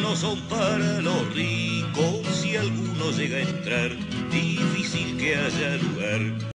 no son para los ricos. Si alguno llega a entrar, difícil que haya lugar.